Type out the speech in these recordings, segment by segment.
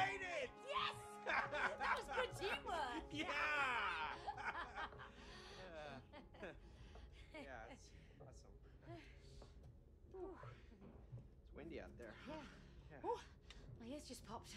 made it! Yes! That was good teamwork. Yeah! yeah, it's awesome. It's windy out there. Yeah. Yeah. Oh, my ears just popped.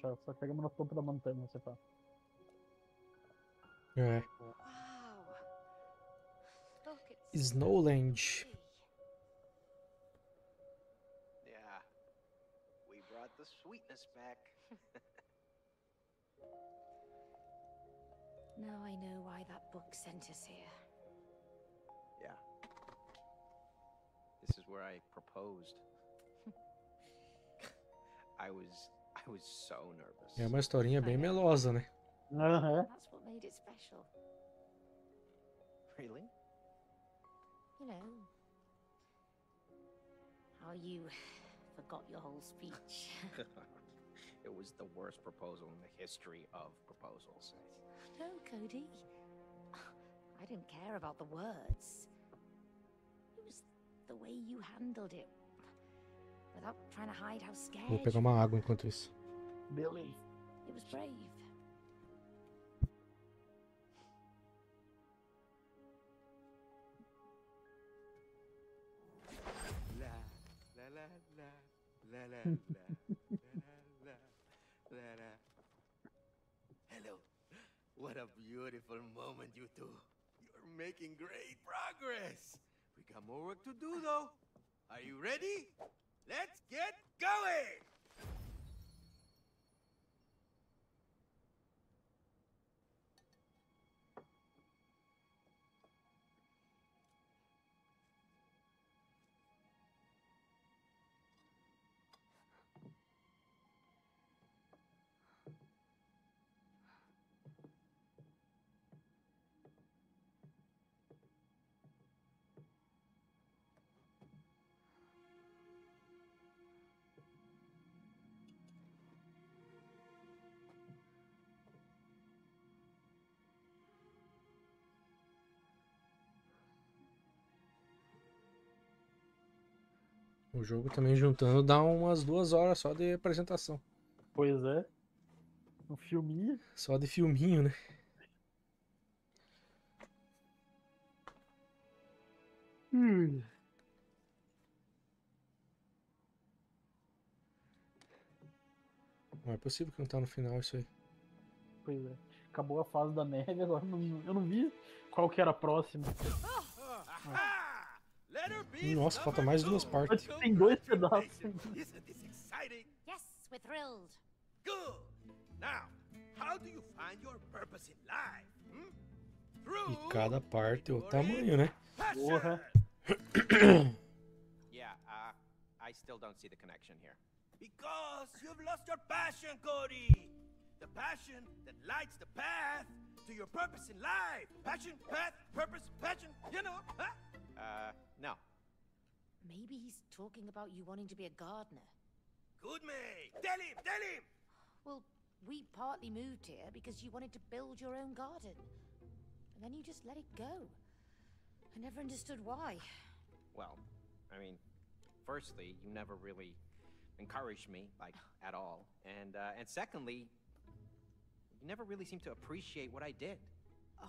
Mete ela, só chegamos no topo da montanha, você tá. É. Wow. Look, it's Snowland. Yeah. We brought the sweetness back. Now I know why that book sent us here. Yeah. This is where I proposed. I was É uma historinha bem melosa, né? Aham. Special. Really? You know, how you forgot your whole speech. it was the worst proposal in the history of proposals. no, Cody. I didn't care about the words. It was the way you handled it. Without trying to hide how scared Vou pegar uma água enquanto isso. Beleza. It was brave. La la la la la la la la la la la. Hello. What a beautiful moment, you two. You're making great progress. We got more work to do, though. Are you ready? Let's get going! O jogo também juntando dá umas duas horas só de apresentação. Pois é. Um filminho. Só de filminho, né? Hum. Não é possível que não tá no final isso aí. Pois é. Acabou a fase da neve, agora não, eu não vi qual que era a próxima. Aha! Nossa, falta mais duas partes. Tem dois pedaços. Yes, we're thrilled. Good. Now, how do you find your purpose in life? Hmm? E cada parte é o tamanho, né? Porra. yeah, uh, I still don't see the connection here. Because you've lost your passion, Cody. The passion that lights the path to your purpose in life. Passion, path, purpose, passion, you know, huh? Uh, no. Maybe he's talking about you wanting to be a gardener. Good, May. Tell him, tell him. Well, we partly moved here because you wanted to build your own garden. And then you just let it go. I never understood why. Well, I mean, firstly, you never really encouraged me, like, at all. And, uh, and secondly, you never really seemed to appreciate what I did.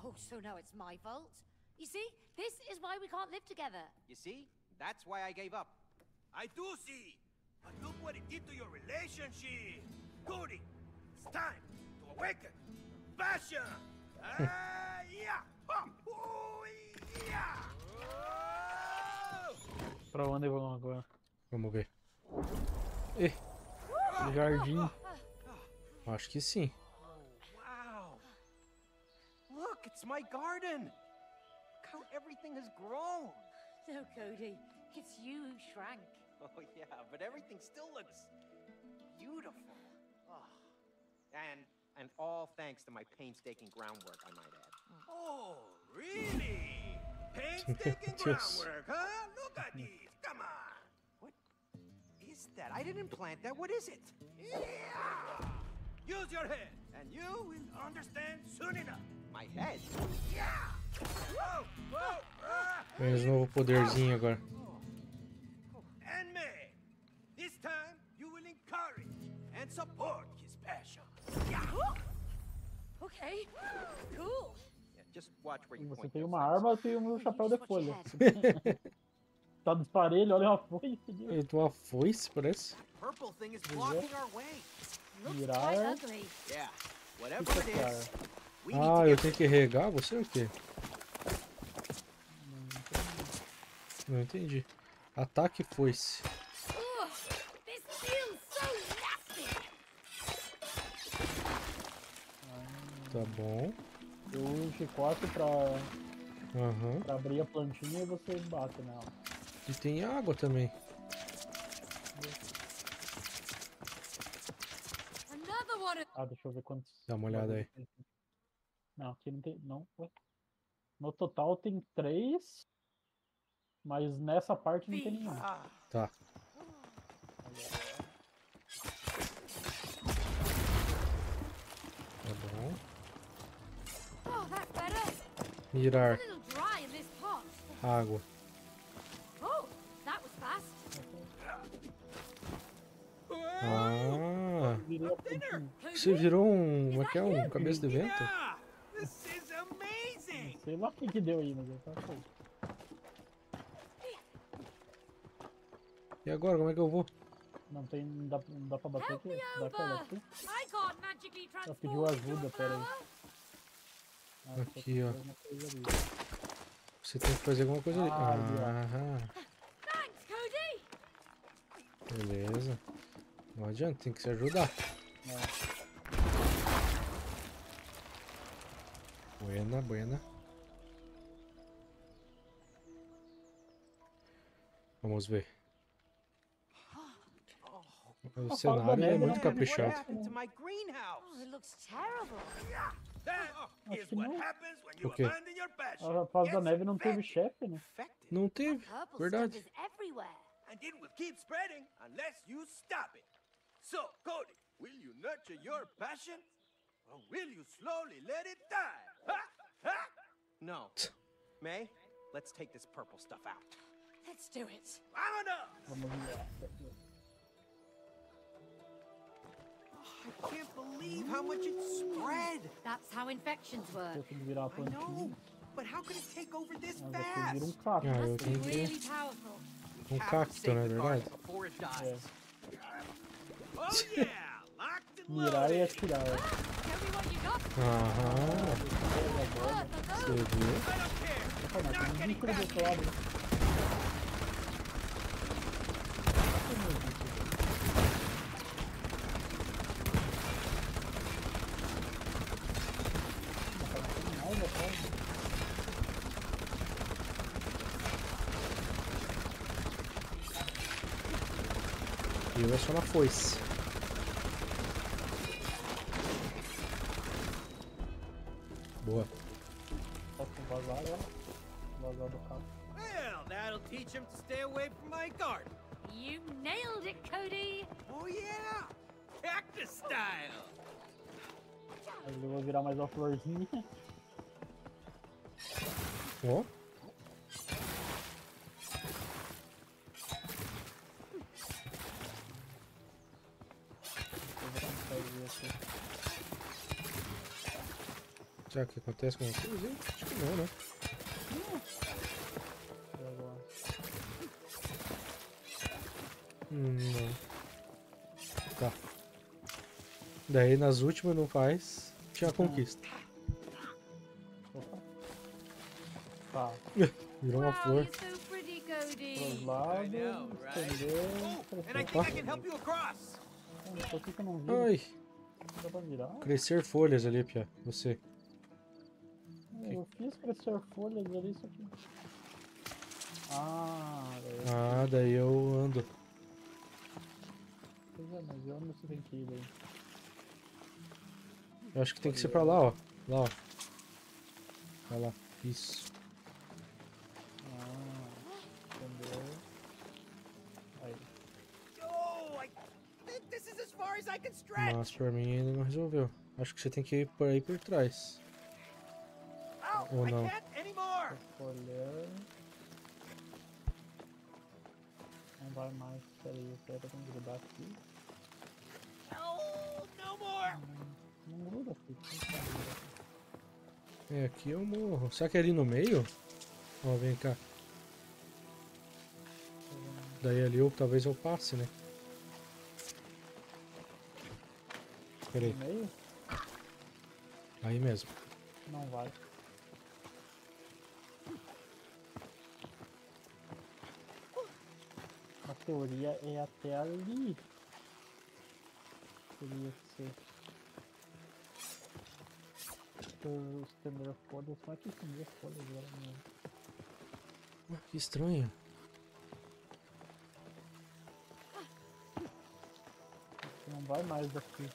Oh, so now it's my fault? You see, this is why we can't live together. You see? That's why I gave up. I do see. But look what it did to your relationship. Cody, it's time to awaken. Passion. Ah, yeah. Ha, ooh, yeah. Oh! Pra onde vamos agora? Vamos ver. Ih, jardim. Acho que sim. Wow. Look, it's my garden. Look how everything has grown. No, Cody, it's you who shrank. Oh, yeah, but everything still looks beautiful. Oh. And and all thanks to my painstaking groundwork, I might add. Mm. Oh, Really? Painstaking groundwork, huh? Look at these. Come on. What is that? I didn't plant that. What is it? Yeah. Use your head, and you will understand soon enough. My head? Yeah. Whoa, ah. Novo poderzinho agora. And me. This time, you will encourage and support his passion. Yeah. Okay, cool. Yeah, just watch where you Você point tem uma arma, eu tenho o meu You chapéu de folha. Tá disparelho, olha uma foice. Eu tô uma foice, parece. Purple thing is blocking our way. É, need Ah, eu tenho que regar você ou o quê? Não entendi. Ataque foice. Tá bom. Eu uso o chicote pra, Aham. pra abrir a plantinha e você bate nela. E tem água também. Ah, deixa eu ver quantos. Dá uma olhada aí. Não, aqui não tem. Não. ué. No total tem três. Mas nessa parte não tem nenhum. Tá. Tá bom. Oh, that's better. A Mirar. Água. Oh, that was fast. Ah. Você virou um. Como é que é? Um cabeça de vento? yeah. This is amazing. Sei lá o que, que deu aí, mas eu tava fogo. E agora, como é que eu vou? Não tem. Não dá, não dá pra bater aqui? Dá pra bater? I can't magically transform pediu ajuda, pera aí. Ah, Aqui, ó. Você tem que fazer alguma coisa ali. Ah, ali. Ah, beleza. Não adianta, tem que se ajudar. É. Buena, buena. Vamos ver. O cenário é neve, muito? What caprichado. happened to my Oh, greenhouse? it looks terrible. That Acho is que O fase da neve não teve chefe, né? Não teve, verdade. And it will keep spreading unless you stop it. So, Cody, will you nurture your passion? Or will you slowly let it die? Ha! Ha! No. May, let's take this purple stuff out. Let's do it. Vámonos! Vamos ver. I can't believe how much it spread. That's how infections work. Eu tenho que virar a I plantinha. know, but how could it take over this Mas aqui fast? vira um caco. Must be really powerful. Um Have to cacto, save the garden verdade? Before it É. dies. Oh yeah, locked and Mirar e atirar. é. Got. Aham, você viu? Not tem eu só foice. Virar mais uma florzinha. Aqui. será que acontece com vocês? Acho que não, né? Hum, não. Tá. Daí nas últimas não faz. Tinha a conquista. Tá. Virou uma flor. across. Então, Por que que eu não vi? Ai, Dá pra virar? crescer folhas ali, Pia. Você. Eu fiz crescer folhas ali, isso aqui. Ah, é. Ah, daí eu ando. Pois é, mas eu não sei que ir daí. Eu acho que tem que ser pra lá, ó. Lá, ó. Vai lá. Isso. Ah, entendeu? Aí. Mas pra mim ainda não resolveu. Acho que você tem que ir por aí por trás. Ow, Oh, I no. can't anymore. Tô olhando. Não vai mais. Peraí, eu quero grudar aqui. Oh, no more. É, aqui eu morro. Será que é ali no meio? Ó, vem cá. Daí ali eu talvez eu passe, né? Pera aí, No meio? aí mesmo. Não vai. A teoria é até ali. Teria que ser. Os folhas. Como é que estender folhas agora? Não. Ué, que estranho. Não vai mais daqui.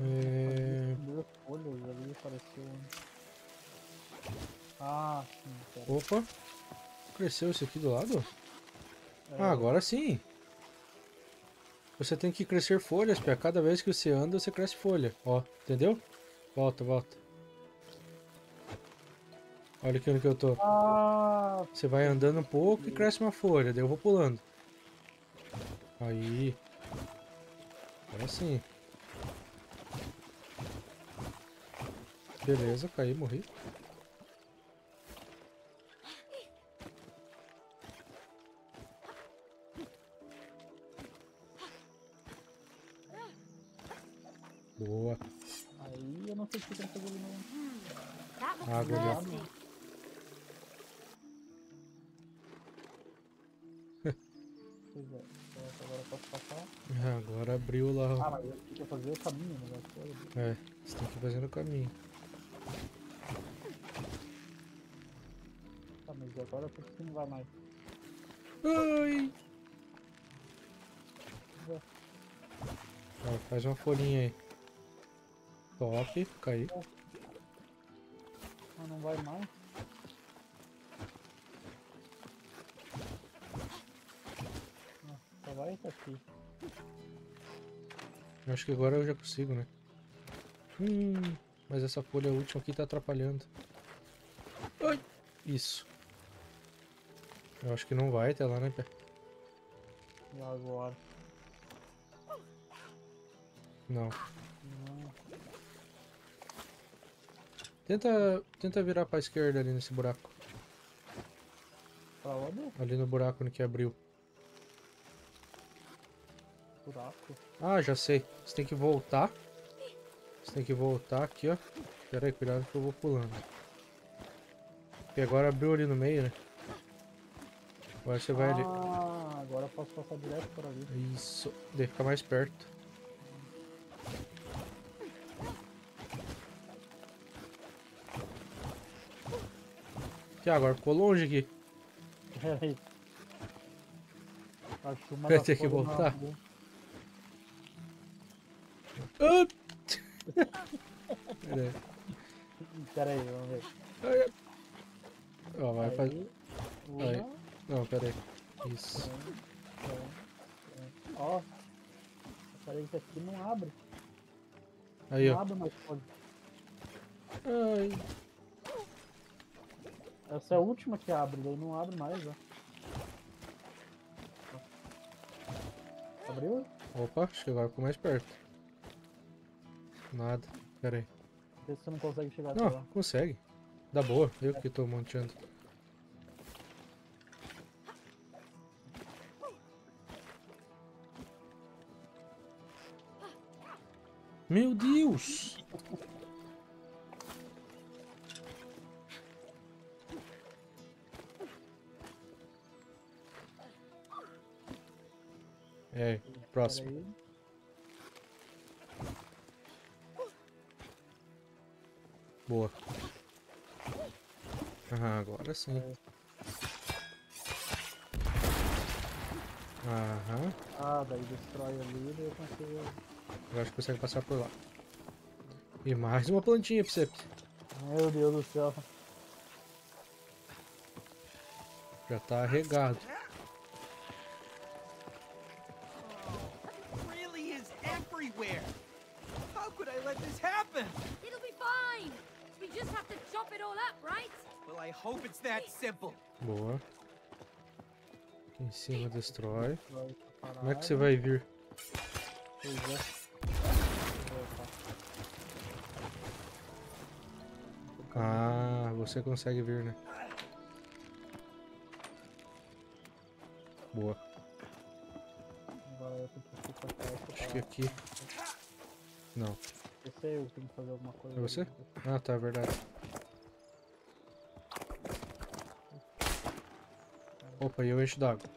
É... Estender folhas ali apareceu. Ah, sim, pera. Opa! Cresceu esse aqui do lado? É, Ah, agora sim. Você tem que crescer folhas, Pé. Cada vez que você anda, você cresce folha. Ó, entendeu? Volta, volta. Olha aqui onde que eu tô. Ah, Você vai andando um pouco e cresce uma folha, daí eu vou pulando. Aí. Agora sim. Beleza, caí, morri. Ah, mas eu tinha que fazer o caminho, né? É, você tem que ir fazendo o caminho. Tá, mas agora por que não vai mais? Ai! Ó, faz uma folhinha aí. Top, caiu. Ah, não vai mais? Ah, só vai daqui. Acho que agora eu já consigo, né? Hum, mas essa folha última aqui tá atrapalhando. Ai! Isso. Eu acho que não vai até lá, né, Pé? E agora? Não. Não. Tenta, tenta virar pra esquerda ali nesse buraco. Pra onde? Ali no buraco no que abriu. Buraco. Ah, já sei. Você tem que voltar. Você tem que voltar aqui, ó. Pera aí, cuidado que eu vou pulando. E agora abriu ali no meio, né? Agora você vai ali. Ah, agora eu posso passar direto por ali. Isso. Daí fica mais perto. Aqui, agora ficou longe aqui. Pera aí. Acho uma Vai ter que voltar? abriu. Pera aí. Vamos ver. Ó, vai fazer. Aí, Não, pera aí. Isso. Então, é, Ó. Peraí que aqui não abre. Aí, não ó. abre mais folha. Ai. Essa é a última que abre, daí não abre mais, ó. Abriu? Opa, acho que agora ficou mais perto. Nada. Pera aí. Vê se você não consegue chegar até Não, lá. consegue. Dá boa. Eu que tô monteando. Meu Deus! É, próximo. Boa. Ah, agora sim. Aham. Ah, daí destrói ali, daí eu consigo. Agora acho que consegue passar por lá. E mais uma plantinha pra você. Meu Deus do céu. Já tá regado. Boa. Aqui em cima destrói. Como é que você vai vir? Pois é. Ah, você consegue vir, né? Boa. Acho que aqui. Não. Esse aí eu tenho que fazer alguma coisa. É você? Ah, tá, é verdade. Opa, e eu encho d'água.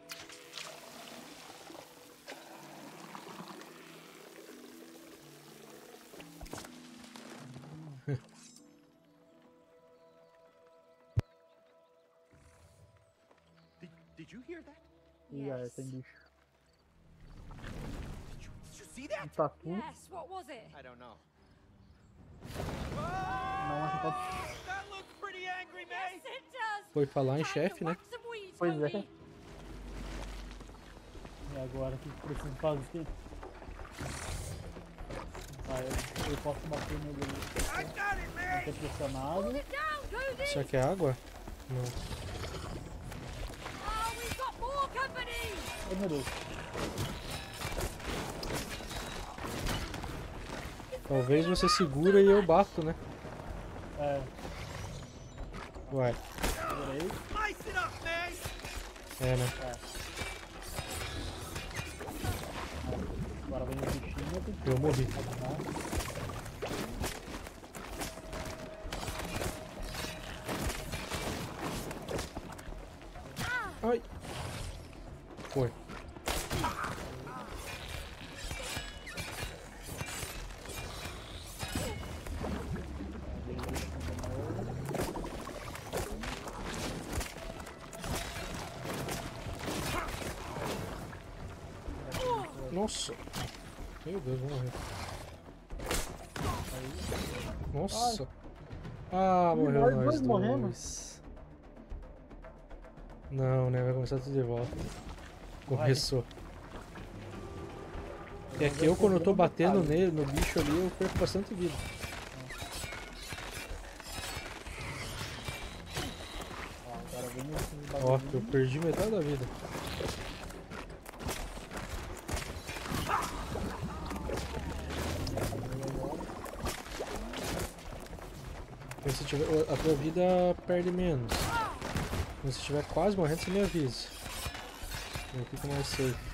Did, you hear that? Ih, aí Yes. tem bicho. Did you, did you see that? Um tatu. Yes, what was it? I don't know. Não, pode. Does. Foi falar em chefe, né? Pois é. E agora o que preciso fazer? Ah, eu, eu posso bater nele ali. Ter pressionado. Isso aqui é água? Não. Oh, meu Deus. Talvez você segura e eu bato, né? É, Vai. segurei. Slice É, né? Agora vem o bichinho, eu morri. Meu Deus, vou morrer. Nossa. Ah, morreu nós nós dois morremos. Não, né? Vai começar tudo de volta. Começou. E aqui eu quando eu tô batendo nele, no bicho ali, eu perco bastante vida. Ó, eu perdi metade da vida. Quando você tiver, a tua vida perde menos. Quando você estiver quase morrendo, você me avisa. Eu fico mais safe.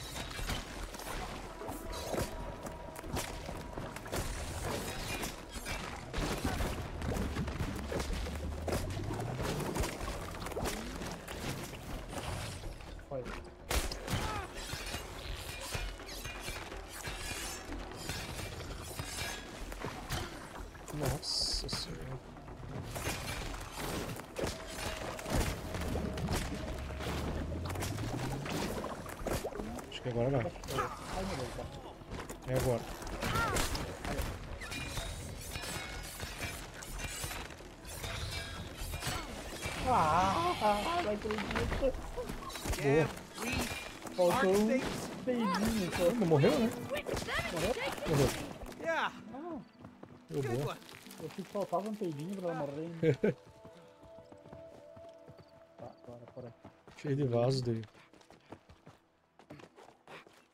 Boa. one. eu que faltava um peidinho pra ela morrer. ainda. Tá, bora, bora. Cheio de vasos daí.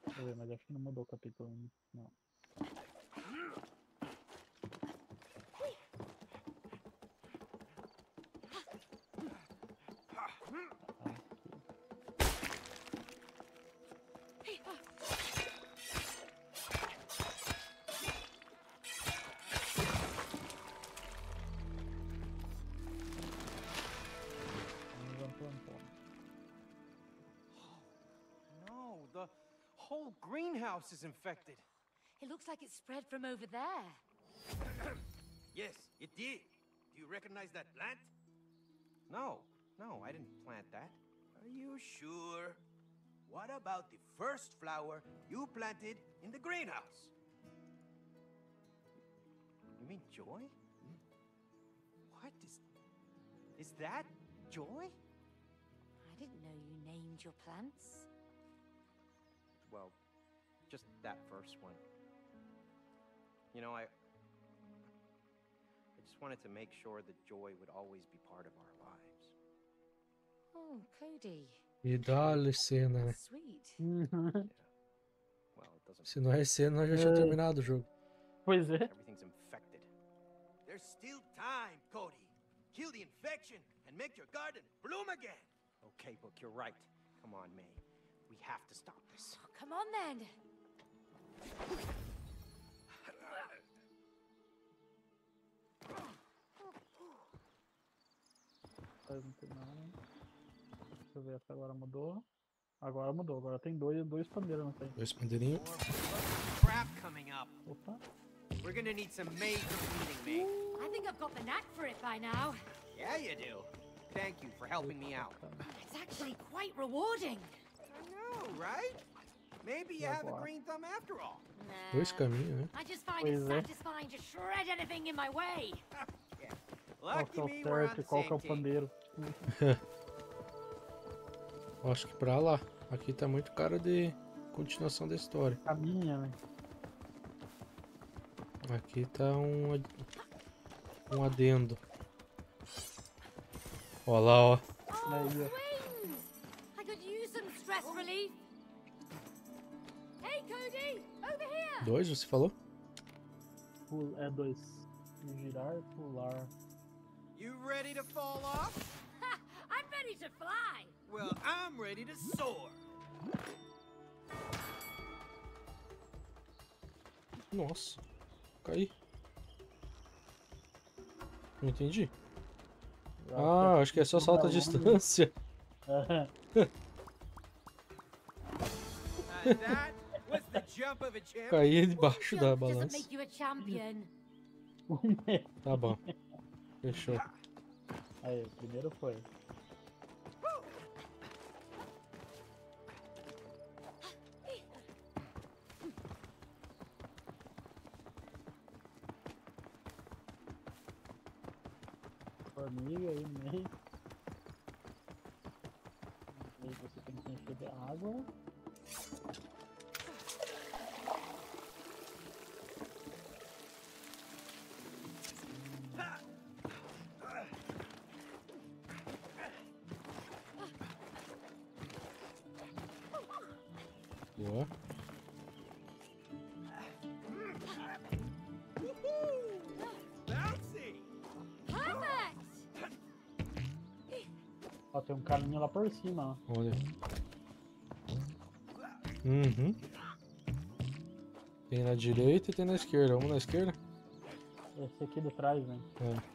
Deixa eu ver, mas acho que não mudou o capítulo ainda. Não. Is infected. It looks like it spread from over there. Yes, it did. Do you recognize that plant? No, no, I didn't plant that. Are you sure? What about the first flower you planted in the greenhouse? You mean joy? Hmm? What is. Is that joy? I didn't know you named your plants. Well, just that first one. You know, I. I just wanted to make sure that joy would always be part of our lives. Oh, Cody. E dá a cena, né? Sweet. Uhum. Well, it doesn't. Se não é cena, nós já tinha terminado o jogo. Pois é. Everything's infected. There's still time, Cody. Kill the infection and make your garden bloom again. Okay, look, you're right. Come on, May. We have to stop this. Oh, come on then. Não tem nada. Deixa eu ver se agora mudou. Agora mudou, agora tem dois, dois pandeiros na frente. Dois pandeirinhos. More crap coming up. Opa. We're gonna need some major cleaning, May. I think I've got the knack for it by now. Yeah, you do. Thank you for helping me out. It's actually quite rewarding. I know, right? Maybe you have a green thumb after all. Dois caminhos, né? I just find Pois it é. satisfying to shred anything in my way. Qual Lucky que é o me, we're on the qual que é same o team. pandeiro? Acho que pra lá. Aqui tá muito cara de continuação da história. Caminha, né? Aqui tá um, um adendo. Ó lá, ó. Oh, Dois, você falou? É dois. Girar, pular. You ready to fall off? I'm ready to fly! Well, I'm ready to soar. Nossa. Caí. Não entendi. Ah, acho que é só salto a tudo distância. Caí debaixo da balança. make you a champion. Tá bom. Fechou. Aí, o primeiro foi. Formiga aí no meio. Aí você tem que encher de água. Perfect! Ó, tem um caminho lá por cima, ó. Olha. Uhum. Tem na direita e tem na esquerda. Vamos na esquerda? Esse aqui de trás, né? É.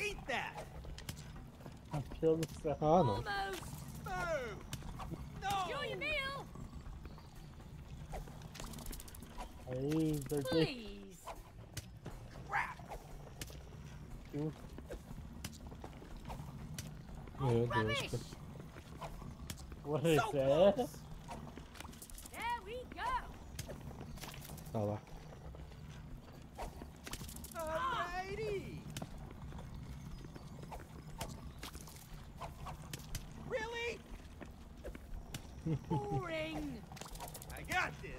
Eat that! Meu Deus do céu. Ah, não. Almost! Boom! Enjoy your No! meal! Aí, acertei. Please! Crap! Uh, Meu Deus. Rubbish! cara. Ué, So é? close! There we go! Tá lá.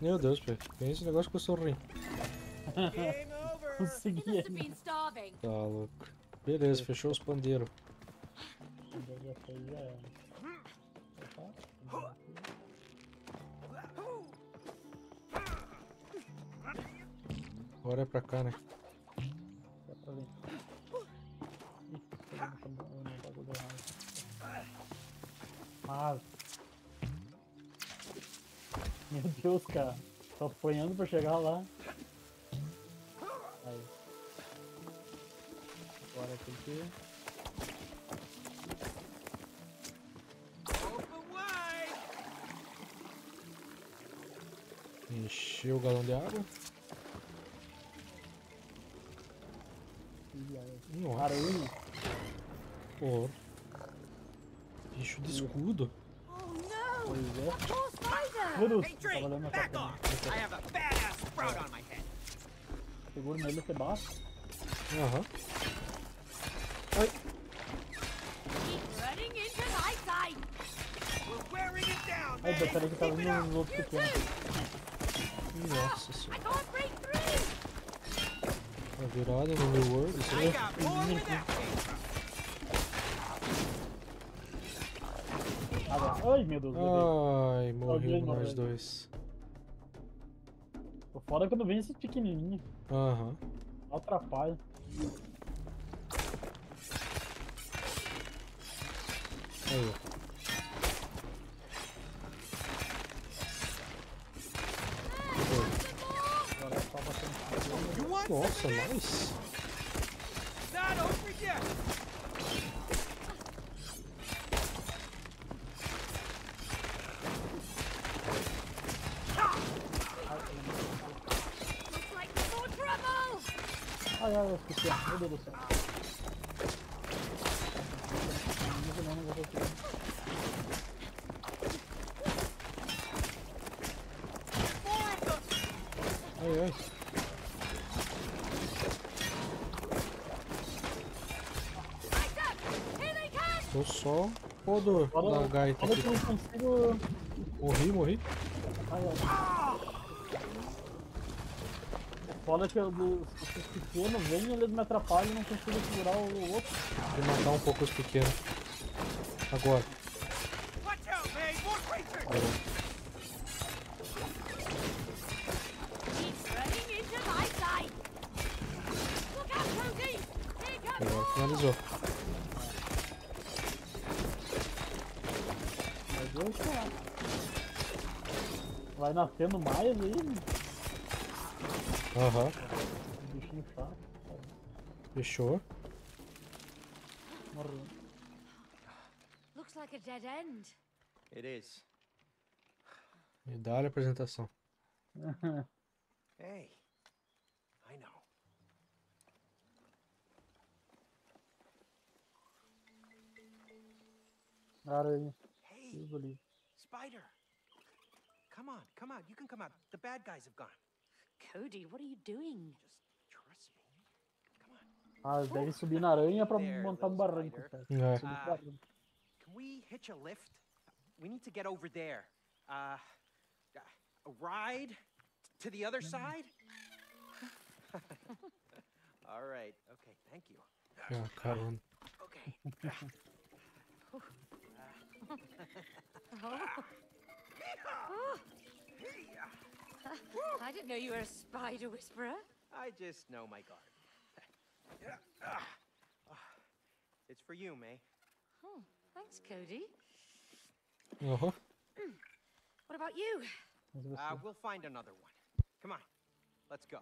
Meu Deus, velho. Tem esse negócio que eu sorri. Consegui. Tá louco. Beleza, fechou os pandeiros. Agora é pra cá, né? Meu Deus, cara. Tô apanhando pra chegar lá. Aí. Agora tem que. Encher o galão de água. Nossa. Aranha. Pô. Bicho de escudo. Oh no! Pois é. Head. Seguro nele, você bate. Aham. Down, Ai, man! peraí que tava You pequenos. too! Nossa I senhora. A virada no New World. Isso aí. got more where that came from. Agora. Ai, meu Deus. meu Deus. Ai, morreu nós dois. Tô foda quando vem esses pequenininhos. Aham. Atrapalha. Aí, é Nossa, nice. Esqueci. Meu Deus do céu. Não vou não! Ai, ai. Tô só o da gaita aqui. eu não consigo. Morri, morri. Ai, ai. Foda que eu, esses pequenos vêm, eles me atrapalham e não consigo segurar o outro. Vou matar um pouco os pequenos. Agora. Agora finalizou. Mas eu. Vai nascendo mais aí, Aham. bichinho chato. Fechou. Morreu. Looks like a dead end. It is. E dá-lhe a apresentação. Hey, I know. Aranha. Hey. Spider! Come on, come on. You can come out. The bad guys have gone. Cody, what are you doing? Just trust me. Come on. Ah, deve subir na aranha pra There, montar um little barranco, spider. É. Subir Ah. pro barranco. Can we hitch a lift? We need to get over there. Uh, a ride to the other side? All right. Okay. Thank you. Ah, carona. Okay. I didn't know you were a spider whisperer. I just know my guard. It's for you, May. Oh, thanks, Cody. Aham. What about you? Uh, we'll find another one. Come on. Let's go.